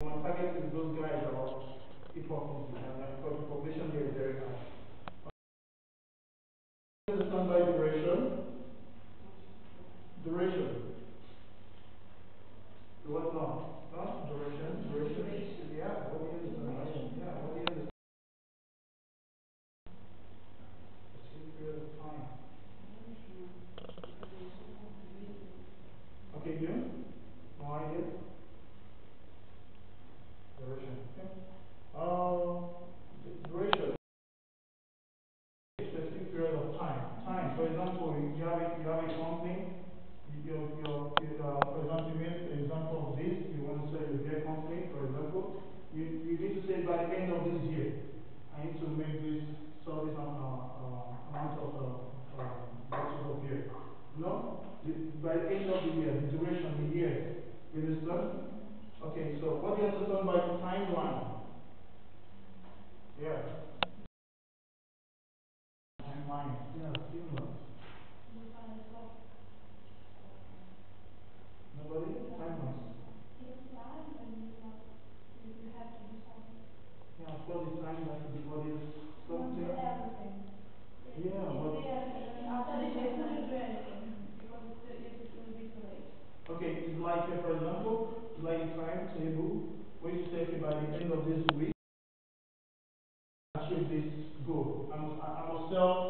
My target is those guys are and uh, because the population here is very high. Duration? Duration. What now? No? Duration? Duration? Yeah, what do you understand? Yeah, what do you understand? Specific period of time. Okay, Jim? No idea? Duration. Okay. Uh, the duration. Specific period of time. Time. For example, you have a, you have a company. You, you, you, you, uh, for example, make an example of this. You want to sell your beer company, for example. You, you need to say by the end of this year, I need to make this this um, uh, uh, amount of uh, uh, bottles of beer. No? The, by the end of the year, the duration, the year. You understand? Okay, so what do you understand by timeline? Maya. Yeah, of course, it's you stop to everything. Yeah, but. After do anything. Okay, like, uh, for example, it's like a timetable, which it by the end of this week, achieve this goal. I I must tell